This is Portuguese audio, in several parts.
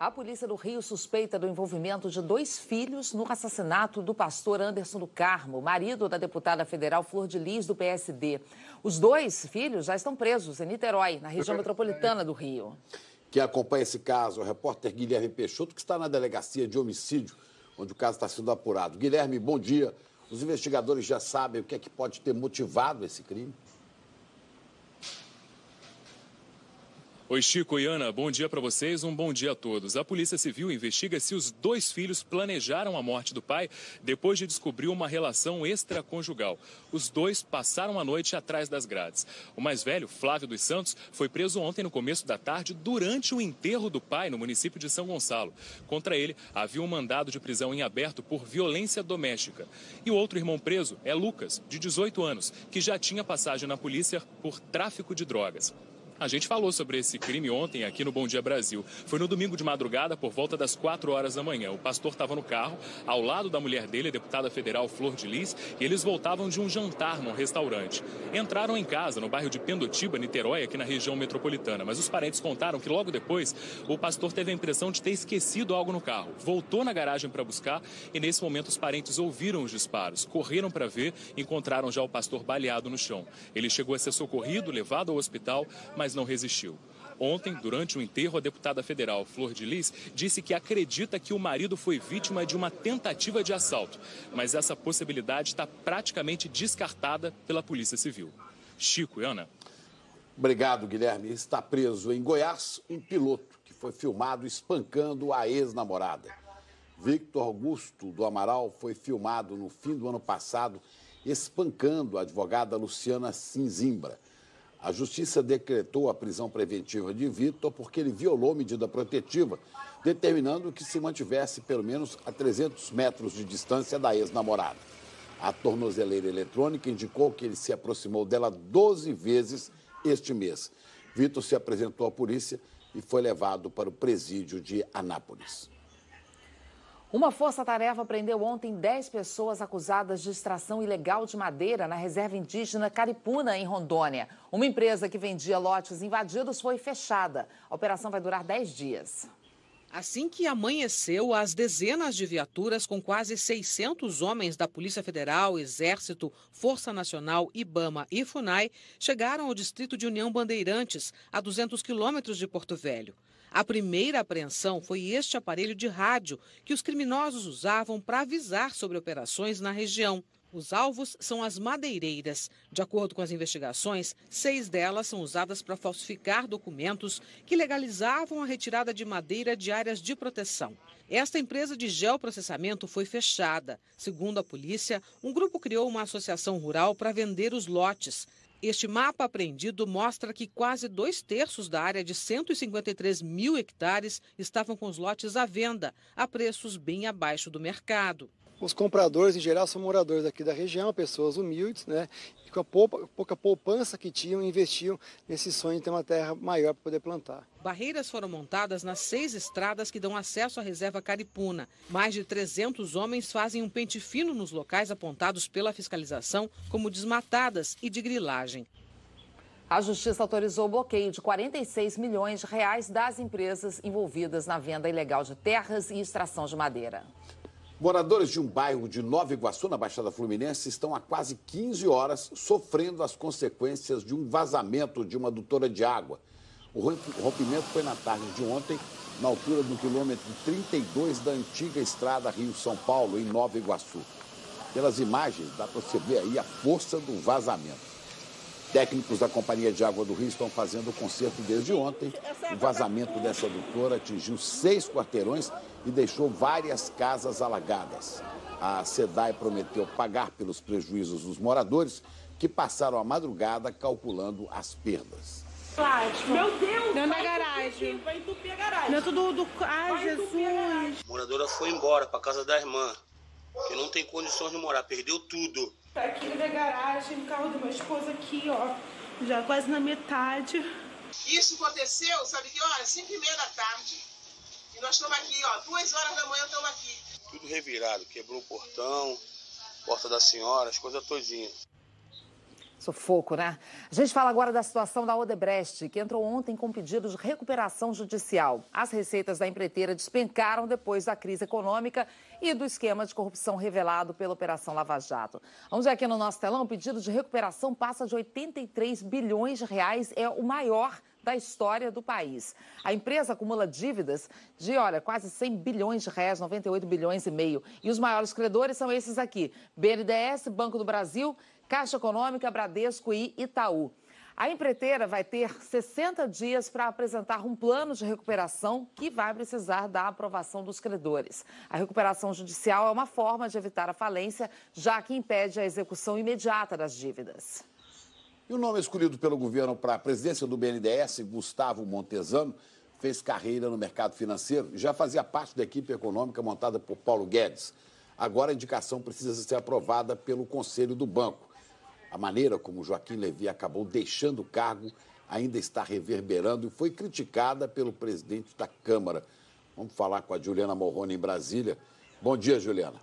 A polícia do Rio suspeita do envolvimento de dois filhos no assassinato do pastor Anderson do Carmo, marido da deputada federal Flor de Lis, do PSD. Os dois filhos já estão presos em Niterói, na região metropolitana do Rio. Quem acompanha esse caso é o repórter Guilherme Peixoto, que está na delegacia de homicídio, onde o caso está sendo apurado. Guilherme, bom dia. Os investigadores já sabem o que é que pode ter motivado esse crime? Oi, Chico e Ana, bom dia para vocês, um bom dia a todos. A Polícia Civil investiga se os dois filhos planejaram a morte do pai depois de descobrir uma relação extraconjugal. Os dois passaram a noite atrás das grades. O mais velho, Flávio dos Santos, foi preso ontem no começo da tarde durante o enterro do pai no município de São Gonçalo. Contra ele, havia um mandado de prisão em aberto por violência doméstica. E o outro irmão preso é Lucas, de 18 anos, que já tinha passagem na polícia por tráfico de drogas. A gente falou sobre esse crime ontem aqui no Bom Dia Brasil. Foi no domingo de madrugada, por volta das 4 horas da manhã. O pastor estava no carro, ao lado da mulher dele, a deputada federal Flor de Lis, e eles voltavam de um jantar num restaurante. Entraram em casa, no bairro de Pendotiba, Niterói, aqui na região metropolitana. Mas os parentes contaram que logo depois o pastor teve a impressão de ter esquecido algo no carro. Voltou na garagem para buscar e nesse momento os parentes ouviram os disparos. Correram para ver, encontraram já o pastor baleado no chão. Ele chegou a ser socorrido, levado ao hospital, mas mas não resistiu. Ontem, durante o enterro, a deputada federal Flor de Lis disse que acredita que o marido foi vítima de uma tentativa de assalto, mas essa possibilidade está praticamente descartada pela Polícia Civil. Chico e Ana. Obrigado, Guilherme. Está preso em Goiás um piloto que foi filmado espancando a ex-namorada. Victor Augusto do Amaral foi filmado no fim do ano passado espancando a advogada Luciana Cinzimbra. A justiça decretou a prisão preventiva de Vitor porque ele violou medida protetiva, determinando que se mantivesse pelo menos a 300 metros de distância da ex-namorada. A tornozeleira eletrônica indicou que ele se aproximou dela 12 vezes este mês. Vitor se apresentou à polícia e foi levado para o presídio de Anápolis. Uma força-tarefa prendeu ontem 10 pessoas acusadas de extração ilegal de madeira na reserva indígena Caripuna, em Rondônia. Uma empresa que vendia lotes invadidos foi fechada. A operação vai durar 10 dias. Assim que amanheceu, as dezenas de viaturas com quase 600 homens da Polícia Federal, Exército, Força Nacional, IBAMA e FUNAI chegaram ao distrito de União Bandeirantes, a 200 quilômetros de Porto Velho. A primeira apreensão foi este aparelho de rádio que os criminosos usavam para avisar sobre operações na região. Os alvos são as madeireiras. De acordo com as investigações, seis delas são usadas para falsificar documentos que legalizavam a retirada de madeira de áreas de proteção. Esta empresa de geoprocessamento foi fechada. Segundo a polícia, um grupo criou uma associação rural para vender os lotes. Este mapa apreendido mostra que quase dois terços da área de 153 mil hectares estavam com os lotes à venda, a preços bem abaixo do mercado. Os compradores, em geral, são moradores aqui da região, pessoas humildes, né? E com a pouca, pouca poupança que tinham, investiam nesse sonho de ter uma terra maior para poder plantar. Barreiras foram montadas nas seis estradas que dão acesso à reserva Caripuna. Mais de 300 homens fazem um pente fino nos locais apontados pela fiscalização como desmatadas e de grilagem. A justiça autorizou o bloqueio de 46 milhões de reais das empresas envolvidas na venda ilegal de terras e extração de madeira. Moradores de um bairro de Nova Iguaçu, na Baixada Fluminense, estão há quase 15 horas sofrendo as consequências de um vazamento de uma adutora de água. O rompimento foi na tarde de ontem, na altura do quilômetro 32 da antiga estrada Rio-São Paulo, em Nova Iguaçu. Pelas imagens, dá para você ver aí a força do vazamento. Técnicos da Companhia de Água do Rio estão fazendo o conserto desde ontem. O vazamento dessa adutora atingiu seis quarteirões e deixou várias casas alagadas. A SEDAI prometeu pagar pelos prejuízos dos moradores que passaram a madrugada calculando as perdas. Plástico. Meu Deus! Dentro da garagem. Vai entupir a garagem. Dentro do. do... Ai, vai Jesus! A moradora foi embora para casa da irmã, que não tem condições de morar, perdeu tudo. Tá aqui na minha garagem, o carro do meu esposo aqui, ó. Já quase na metade. Isso aconteceu, sabe que hora? 5 e meia da tarde. E nós estamos aqui, ó, duas horas da manhã estamos aqui. Tudo revirado, quebrou o portão, porta da senhora, as coisas todinhas. Sufoco, né? A gente fala agora da situação da Odebrecht, que entrou ontem com pedido de recuperação judicial. As receitas da empreiteira despencaram depois da crise econômica e do esquema de corrupção revelado pela Operação Lava Jato. Vamos ver aqui no nosso telão, o pedido de recuperação passa de 83 bilhões de reais, é o maior da história do país. A empresa acumula dívidas de, olha, quase 100 bilhões de reais, 98 bilhões e meio. E os maiores credores são esses aqui: BNDES, Banco do Brasil, Caixa Econômica, Bradesco e Itaú. A empreiteira vai ter 60 dias para apresentar um plano de recuperação que vai precisar da aprovação dos credores. A recuperação judicial é uma forma de evitar a falência, já que impede a execução imediata das dívidas. E o nome escolhido pelo governo para a presidência do BNDES, Gustavo Montesano, fez carreira no mercado financeiro e já fazia parte da equipe econômica montada por Paulo Guedes. Agora a indicação precisa ser aprovada pelo Conselho do Banco. A maneira como Joaquim Levi acabou deixando o cargo ainda está reverberando e foi criticada pelo presidente da Câmara. Vamos falar com a Juliana Morrone em Brasília. Bom dia, Juliana.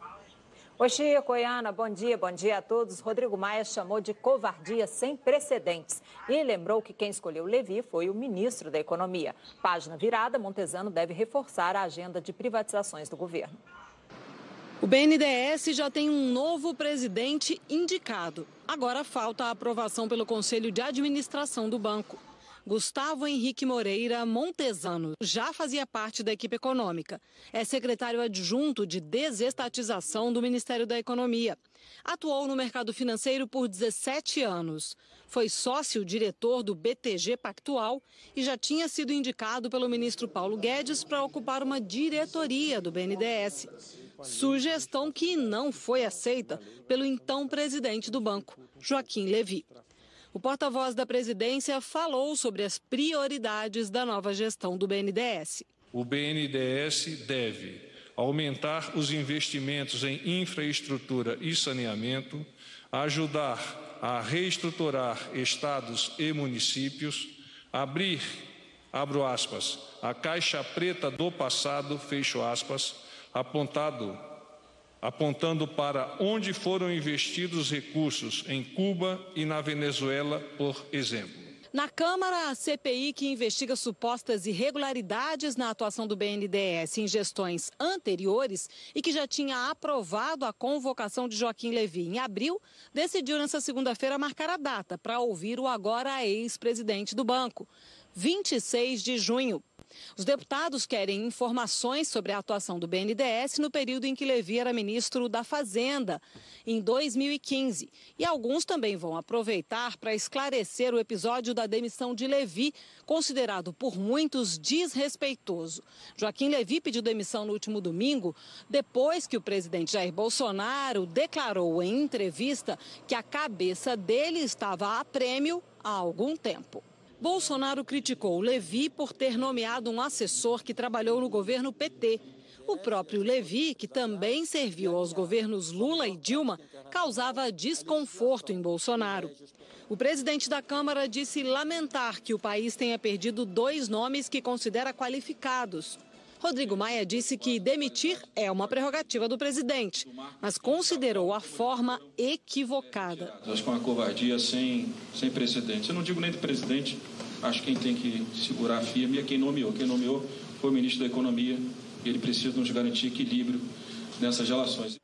Oi, Chico, Ana, bom dia, bom dia a todos. Rodrigo Maia chamou de covardia sem precedentes e lembrou que quem escolheu Levi foi o ministro da Economia. Página virada, Montesano deve reforçar a agenda de privatizações do governo. O BNDES já tem um novo presidente indicado. Agora falta a aprovação pelo Conselho de Administração do banco. Gustavo Henrique Moreira Montesano já fazia parte da equipe econômica. É secretário adjunto de desestatização do Ministério da Economia. Atuou no mercado financeiro por 17 anos. Foi sócio-diretor do BTG Pactual e já tinha sido indicado pelo ministro Paulo Guedes para ocupar uma diretoria do BNDES. Sugestão que não foi aceita pelo então presidente do banco, Joaquim Levi. O porta-voz da presidência falou sobre as prioridades da nova gestão do BNDES. O BNDES deve aumentar os investimentos em infraestrutura e saneamento, ajudar a reestruturar estados e municípios, abrir, abro aspas, a caixa preta do passado, fecho aspas, apontado, apontando para onde foram investidos recursos em Cuba e na Venezuela, por exemplo. Na Câmara, a CPI que investiga supostas irregularidades na atuação do BNDES em gestões anteriores e que já tinha aprovado a convocação de Joaquim Levy em abril, decidiu nessa segunda-feira marcar a data para ouvir o agora ex-presidente do banco, 26 de junho. Os deputados querem informações sobre a atuação do BNDES no período em que Levi era ministro da Fazenda, em 2015. E alguns também vão aproveitar para esclarecer o episódio da demissão de Levi, considerado por muitos desrespeitoso. Joaquim Levi pediu demissão no último domingo, depois que o presidente Jair Bolsonaro declarou em entrevista que a cabeça dele estava a prêmio há algum tempo. Bolsonaro criticou Levi por ter nomeado um assessor que trabalhou no governo PT. O próprio Levi, que também serviu aos governos Lula e Dilma, causava desconforto em Bolsonaro. O presidente da Câmara disse lamentar que o país tenha perdido dois nomes que considera qualificados. Rodrigo Maia disse que demitir é uma prerrogativa do presidente, mas considerou a forma equivocada. Acho que é uma covardia sem, sem precedentes. Eu não digo nem do presidente, acho que quem tem que segurar firme é quem nomeou. Quem nomeou foi o ministro da Economia e ele precisa nos garantir equilíbrio nessas relações.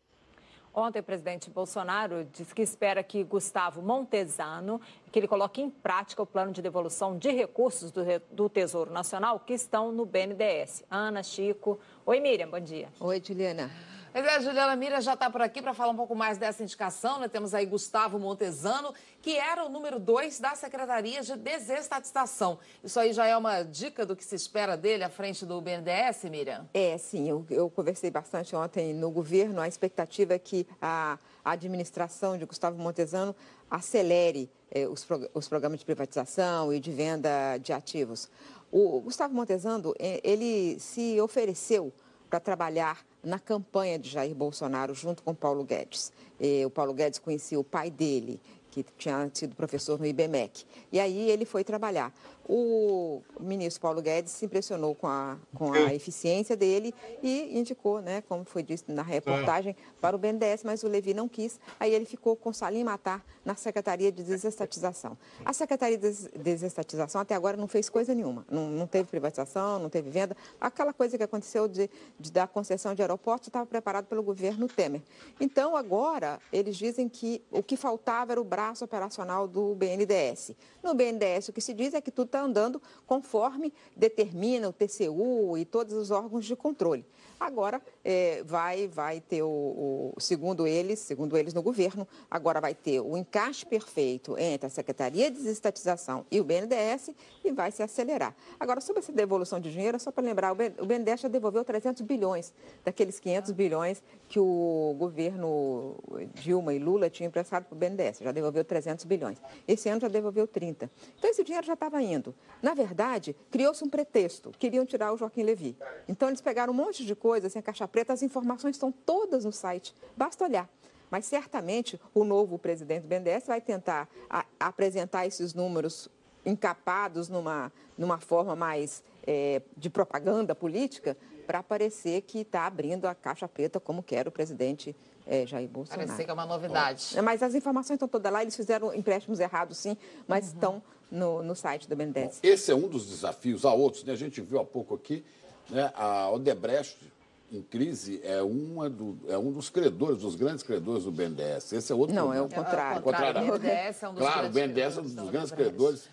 Ontem, o presidente Bolsonaro disse que espera que Gustavo Montesano que ele coloque em prática o plano de devolução de recursos do, do Tesouro Nacional que estão no BNDES. Ana, Chico. Oi, Miriam, bom dia. Oi, Juliana. Pois é, a Juliana Mira já está por aqui para falar um pouco mais dessa indicação. Nós temos aí Gustavo Montesano, que era o número dois da Secretaria de Desestatização. Isso aí já é uma dica do que se espera dele à frente do BNDES, Miriam? É, sim. Eu, eu conversei bastante ontem no governo. A expectativa é que a administração de Gustavo Montesano acelere eh, os, prog os programas de privatização e de venda de ativos. O Gustavo Montesano, eh, ele se ofereceu para trabalhar na campanha de Jair Bolsonaro junto com Paulo Guedes. E o Paulo Guedes conhecia o pai dele, que tinha sido professor no IBMEC. E aí ele foi trabalhar. O ministro Paulo Guedes se impressionou com a, com a eficiência dele e indicou, né, como foi dito na reportagem, para o BNDES, mas o Levi não quis. Aí ele ficou com Salim Matar na Secretaria de Desestatização. A Secretaria de Desestatização até agora não fez coisa nenhuma. Não, não teve privatização, não teve venda. Aquela coisa que aconteceu de, de dar concessão de aeroportos estava preparado pelo governo Temer. Então, agora, eles dizem que o que faltava era o braço operacional do BNDES. No BNDES, o que se diz é que tudo está andando conforme determina o TCU e todos os órgãos de controle. Agora é, vai, vai ter o, o, segundo eles, segundo eles no governo, agora vai ter o encaixe perfeito entre a Secretaria de Desestatização e o BNDES e vai se acelerar. Agora, sobre essa devolução de dinheiro, só para lembrar, o BNDES já devolveu 300 bilhões daqueles 500 bilhões que o governo Dilma e Lula tinham emprestado para o BNDES, já devolveu 300 bilhões. Esse ano já devolveu 30. Então, esse dinheiro já estava indo. Na verdade, criou-se um pretexto, queriam tirar o Joaquim Levy. Então, eles pegaram um monte de coisa, assim, a caixa preta, as informações estão todas no site, basta olhar. Mas certamente o novo presidente do BNDES vai tentar a, apresentar esses números encapados numa, numa forma mais é, de propaganda política para parecer que está abrindo a caixa preta como quer o presidente é, Jair Bolsonaro. Parecer que é uma novidade. Mas as informações estão todas lá, eles fizeram empréstimos errados sim, mas uhum. estão no, no site do BNDES. Esse é um dos desafios, há outros, né? a gente viu há pouco aqui, né? a Odebrecht em crise é, uma do, é um dos credores, dos grandes credores do BNDES. Esse é outro Não, problema. é o contrário. É, o contrário. O BNDES é um dos claro, o BNDES é um dos grandes credores.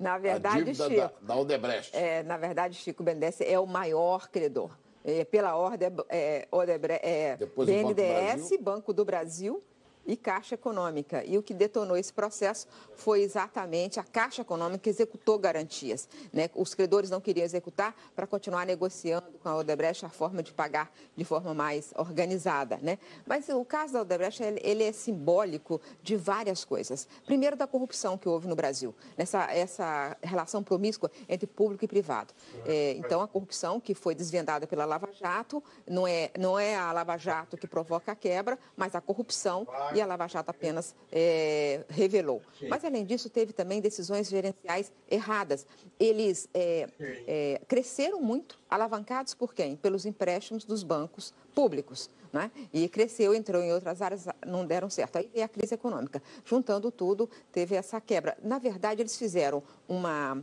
Na verdade, Chico, da, da Odebrecht. É, na verdade, Chico, BNDES é o maior credor. É, pela ordem, é, Odebrecht, é, BNDES, Banco Banco do Brasil e Caixa Econômica. E o que detonou esse processo foi exatamente a Caixa Econômica que executou garantias. Né? Os credores não queriam executar para continuar negociando com a Odebrecht a forma de pagar de forma mais organizada. Né? Mas o caso da Odebrecht ele é simbólico de várias coisas. Primeiro, da corrupção que houve no Brasil, nessa essa relação promíscua entre público e privado. É, então, a corrupção que foi desvendada pela Lava Jato, não é, não é a Lava Jato que provoca a quebra, mas a corrupção e a Lava Jato apenas é, revelou. Mas, além disso, teve também decisões gerenciais erradas. Eles é, é, cresceram muito, alavancados por quem? Pelos empréstimos dos bancos públicos. Né? E cresceu, entrou em outras áreas, não deram certo. Aí veio a crise econômica. Juntando tudo, teve essa quebra. Na verdade, eles fizeram uma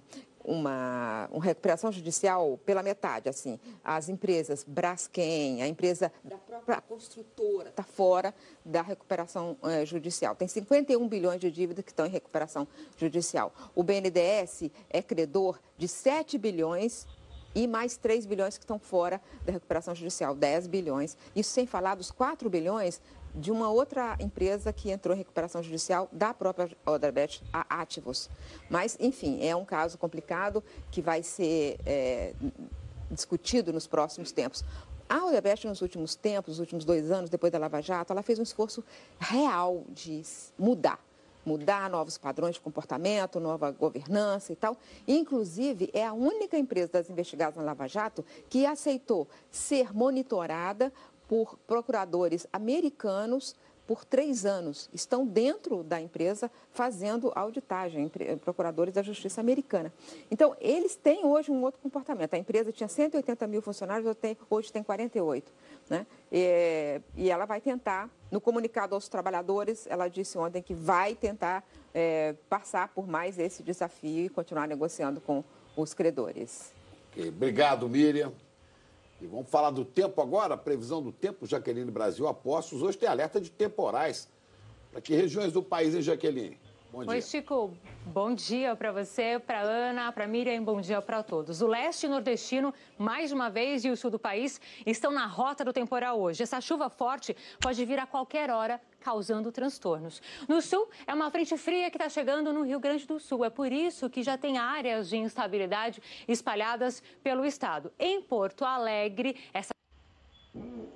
uma, uma recuperação judicial pela metade, assim. As empresas Braskem, a empresa da própria construtora está fora da recuperação eh, judicial. Tem 51 bilhões de dívidas que estão em recuperação judicial. O BNDES é credor de 7 bilhões e mais 3 bilhões que estão fora da recuperação judicial, 10 bilhões. Isso sem falar dos 4 bilhões de uma outra empresa que entrou em recuperação judicial da própria Odebrecht, a Ativos. Mas, enfim, é um caso complicado que vai ser é, discutido nos próximos tempos. A Odebrecht, nos últimos tempos, nos últimos dois anos, depois da Lava Jato, ela fez um esforço real de mudar mudar novos padrões de comportamento, nova governança e tal. Inclusive, é a única empresa das investigadas na Lava Jato que aceitou ser monitorada por procuradores americanos por três anos. Estão dentro da empresa fazendo auditagem, procuradores da Justiça Americana. Então, eles têm hoje um outro comportamento. A empresa tinha 180 mil funcionários, hoje tem 48. Né? E, e ela vai tentar, no comunicado aos trabalhadores, ela disse ontem que vai tentar é, passar por mais esse desafio e continuar negociando com os credores. Obrigado, Miriam. E vamos falar do tempo agora, a previsão do tempo, Jaqueline Brasil Apostos. Hoje tem alerta de temporais. Para que regiões do país, hein, Jaqueline? Bom dia. Oi, Chico. Bom dia para você, para Ana, para Miriam, bom dia para todos. O leste nordestino, mais uma vez, e o sul do país estão na rota do temporal hoje. Essa chuva forte pode vir a qualquer hora causando transtornos. No sul, é uma frente fria que está chegando no Rio Grande do Sul. É por isso que já tem áreas de instabilidade espalhadas pelo estado. Em Porto Alegre, essa.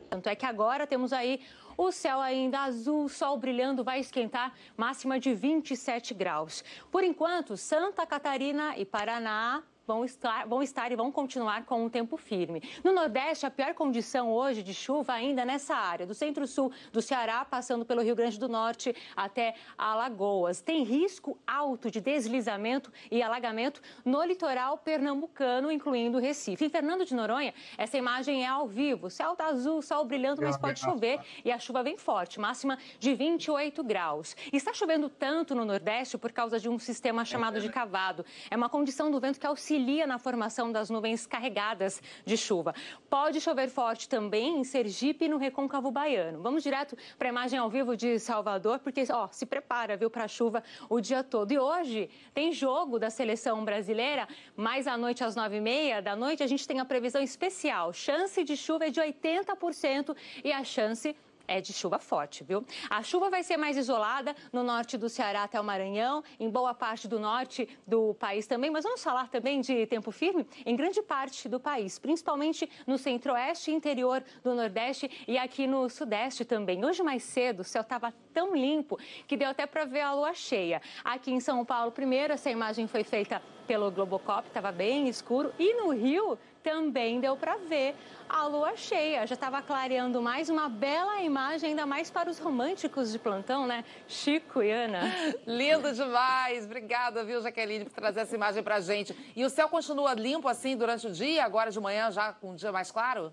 Tanto é que agora temos aí o céu ainda azul, sol brilhando, vai esquentar, máxima de 27 graus. Por enquanto, Santa Catarina e Paraná vão estar, vão estar e vão continuar com um tempo firme. No Nordeste, a pior condição hoje de chuva ainda nessa área, do centro-sul do Ceará, passando pelo Rio Grande do Norte até Alagoas. Tem risco alto de deslizamento e alagamento no litoral pernambucano, incluindo Recife. Em Fernando de Noronha, essa imagem é ao vivo. Céu tá azul, sol brilhando, mas pode chover e a chuva vem forte, máxima de 28 graus. Está chovendo tanto no Nordeste por causa de um sistema chamado de cavado. É uma condição do vento que auxilia na formação das nuvens carregadas de chuva. Pode chover forte também em Sergipe e no Recôncavo Baiano. Vamos direto para a imagem ao vivo de Salvador, porque ó, se prepara, viu, para a chuva o dia todo. E hoje tem jogo da seleção brasileira, mais à noite às nove e meia da noite a gente tem a previsão especial. Chance de chuva é de 80% e a chance é de chuva forte, viu? A chuva vai ser mais isolada no norte do Ceará até o Maranhão, em boa parte do norte do país também, mas vamos falar também de tempo firme em grande parte do país, principalmente no centro-oeste, interior do Nordeste e aqui no sudeste também. Hoje mais cedo o céu estava tão limpo que deu até para ver a lua cheia. Aqui em São Paulo, primeiro, essa imagem foi feita pelo Globocop, estava bem escuro, e no Rio também deu para ver a lua cheia. Já estava clareando mais uma bela imagem, ainda mais para os românticos de plantão, né? Chico e Ana. Lindo demais. Obrigada, viu, Jaqueline, por trazer essa imagem para gente. E o céu continua limpo assim durante o dia, agora de manhã já com um dia mais claro?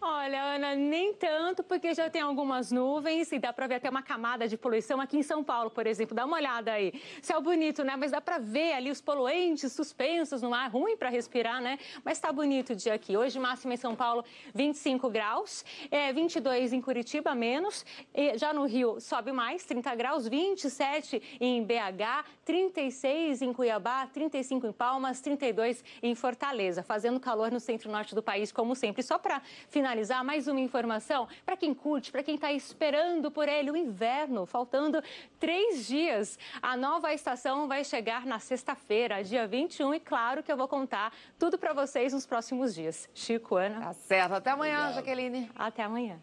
Olha, Ana, nem tanto, porque já tem algumas nuvens e dá para ver até uma camada de poluição aqui em São Paulo, por exemplo. Dá uma olhada aí. Céu bonito, né? Mas dá para ver ali os poluentes suspensos no ar. Ruim para respirar, né? Mas tá bonito o dia aqui. Hoje, máxima em São Paulo, 25 graus. É, 22 em Curitiba, menos. Já no Rio, sobe mais, 30 graus. 27 em BH, 36 em Cuiabá, 35 em Palmas, 32 em Fortaleza. Fazendo calor no centro-norte do país, como sempre. Só para finalizar mais uma informação para quem curte, para quem está esperando por ele o inverno, faltando três dias. A nova estação vai chegar na sexta-feira, dia 21, e claro que eu vou contar tudo para vocês nos próximos dias. Chico, Ana. Tá certo. Até amanhã, Obrigado. Jaqueline. Até amanhã.